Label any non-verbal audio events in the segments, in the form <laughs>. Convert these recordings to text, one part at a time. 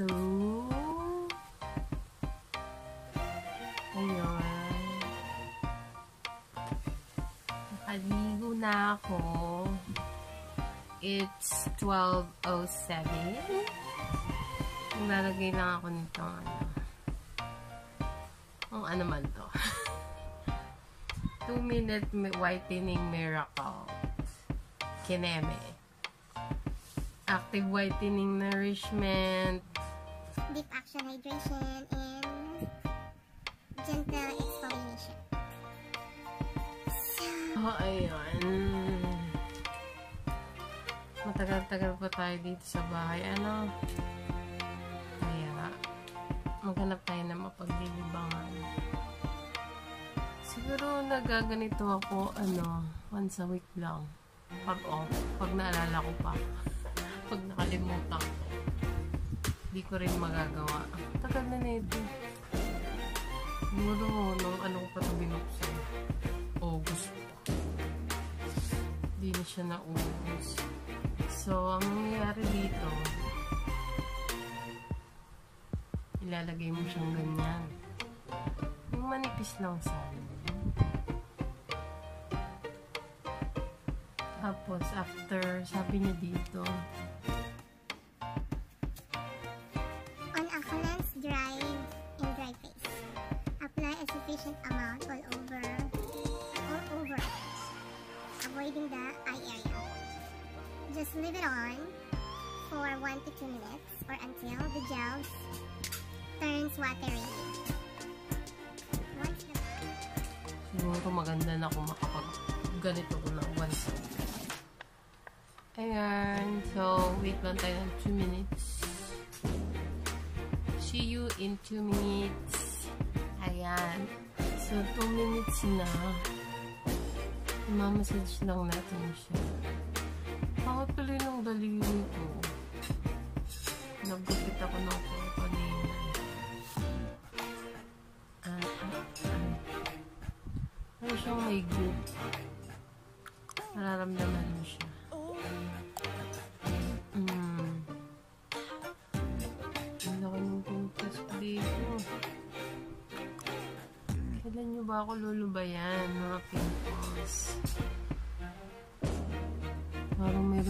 So, ayun. Nakaligo na ako. It's 12.07. Naglalagay lang ako nito, ano. Kung ano man to. <laughs> 2 minute whitening miracle. Kineme. Active whitening nourishment. Deep action hydration, and gentle exfoliation. Oh, ayun. Matagal-tagal pa tayo dito sa bahay. Ano? Kaya, maghanap tayo na mapaglilibangan. Siguro nagaganito ako, ano, once a week lang. Pag off, pag naalala ko pa. pag nakalimutan ko. Hindi ko rin magagawa. Tagal na nito. Siguro, nung ano ko pa ito binuksan. August pa. Hindi na siya naubos. So, ang nangyayari dito, ilalagay mo siyang ganyan. Yung manipis lang sana. Tapos, after, sabi niya dito, Just leave it on for 1 to 2 minutes or until the gel turns watery. Siguro maganda na kung makapag ganito ko ng once a. Ayan. So, wait lang tayo ng 2 minutes. See you in 2 minutes. Ayan. So, 2 minutes na. Mamassage lang natin siya. Bakit tuloy ng daliri ko? Nagupit ako ng kanina. Ah, ah, ah. Ano siyang may goop? Nararamdaman mo siya. Mm. Ang laki ng pimples ko dito. Kailan nyo ba ako lulubayan, mga pimples?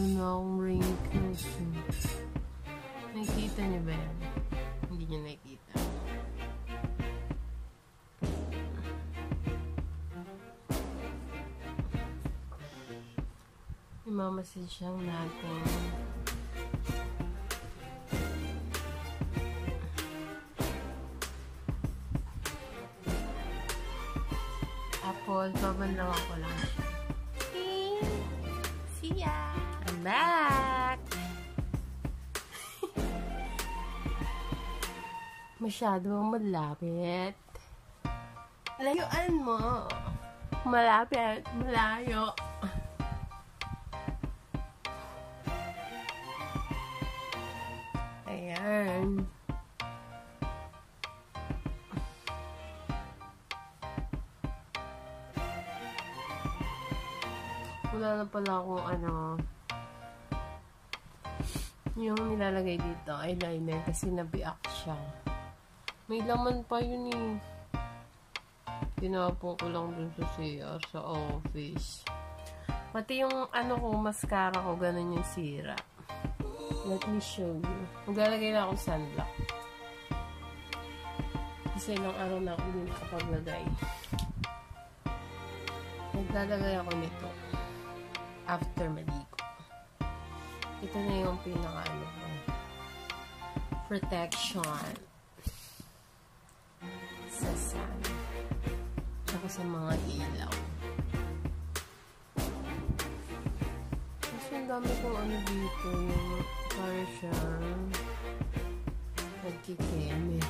Meron na akong eh. Nakikita nyo ba yan? Hindi nyo nakikita. Imamassage lang natin. Tapos, babanlawan ko lang siya. See ya! Masyado malapit. Layuan mo. Malapit. Malayo. Ayan. Wala na pala akong ano yung nilalagay dito, eyeliner, kasi nabiak siya. May laman pa yun eh. Tinapon ko lang dun sa CR, sa office. Pati yung ano ko, mascara ko, ganun yung sira. Let me show you. Maglalagay na akong sunblock. Kasi ilang araw na ako hindi nakapaglagay. Maglalagay ako nito. After maligo. Ito na yung pinaka ano ko. Protection. Sa sun. Tsaka sa mga ilaw. Kasi ang dami kong ano dito, para siyang nagkikeme.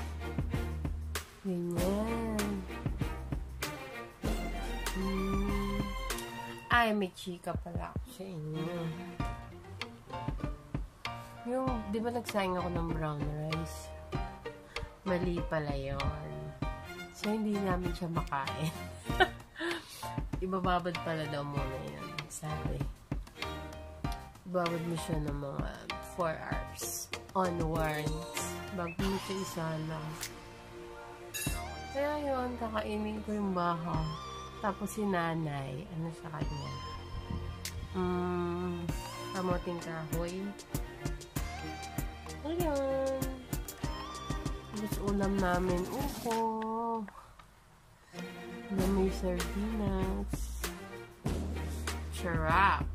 Ganyan. Mm. Ay, may chika pala ako sa inyo. Yung, di ba nagsayang ako ng brown rice? Mali pala yon. So, hindi namin siya makain. <laughs> Ibababad pala daw muna yan. Sabi. Ibabad mo siya ng mga 4 hours onwards. Bago mo siya isalang. Kaya yun, kakainin ko yung baha. Tapos si nanay, ano sa kanya? Mm, kamoting kahoy. Ayun. Tapos ulam namin, upo. Na may sardinas. Charap.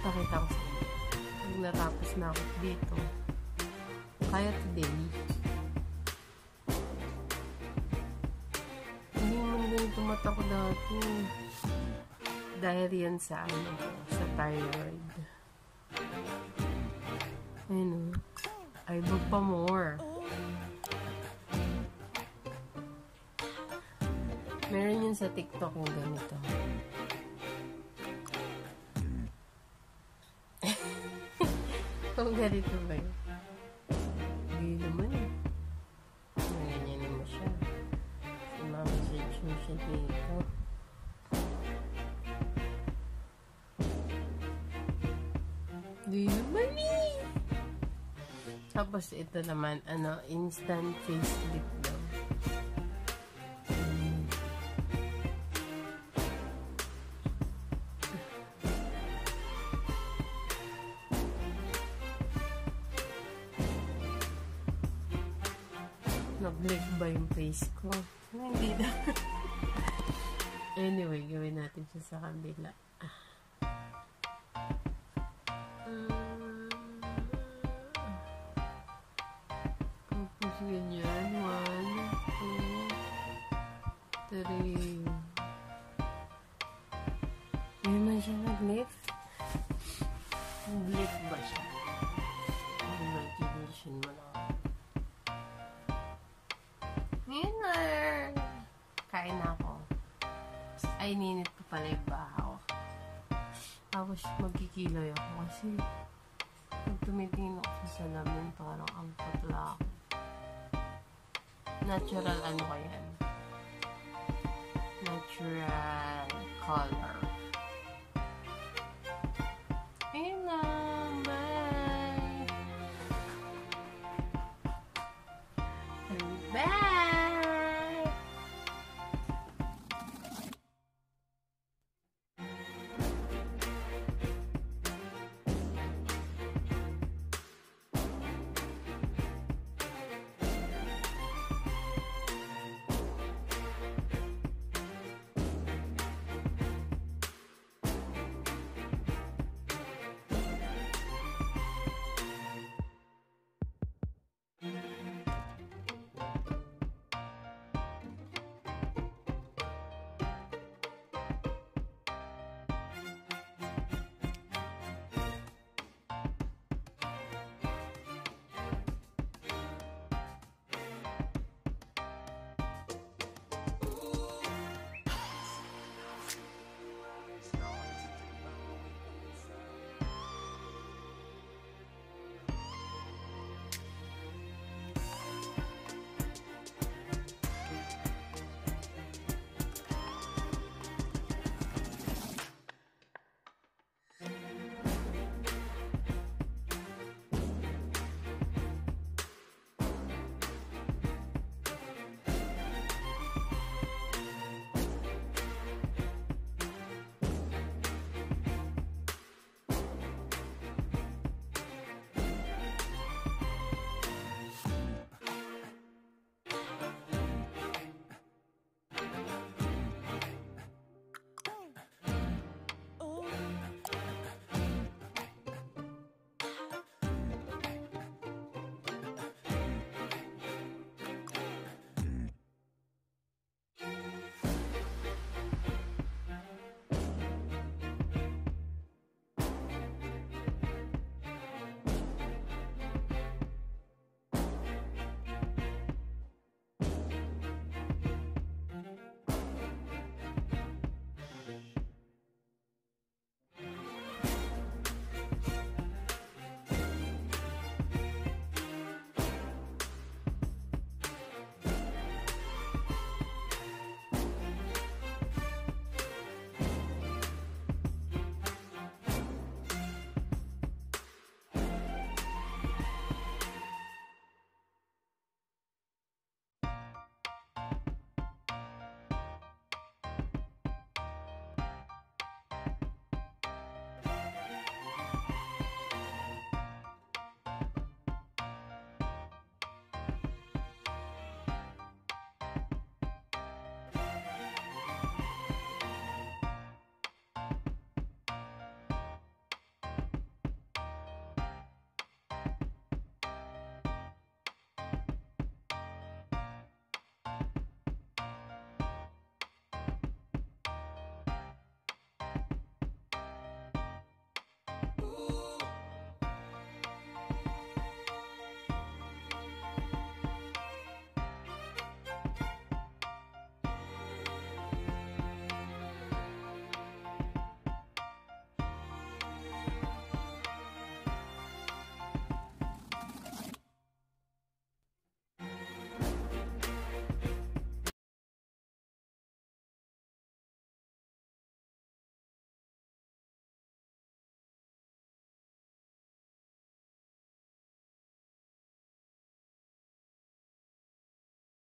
Pakita ko sa inyo. Pag natapos na ako dito. Kaya today. Hindi mo na yung tumata ko dati. Dahil yan sa ano ko, sa thyroid. Ayun o. I look pa more. Meron yun sa TikTok yung ganito. Kung <laughs> ganito ba yun? Hindi naman eh. Ganyan mo siya. Message mo siya dito. Hindi naman eh. Tapos ito naman, ano, instant face Nag-blink ba yung face ko? Ah, Hindi na. <laughs> anyway, gawin natin siya sa kabila. Mm. Tapos ganyan. Kain na ako. Ay, ninit pa pala yung bahaw. Tapos magkikilay ako kasi pag tumitingin ako sa salamin, parang ang putla ako. Natural ano ko yan? Natural color.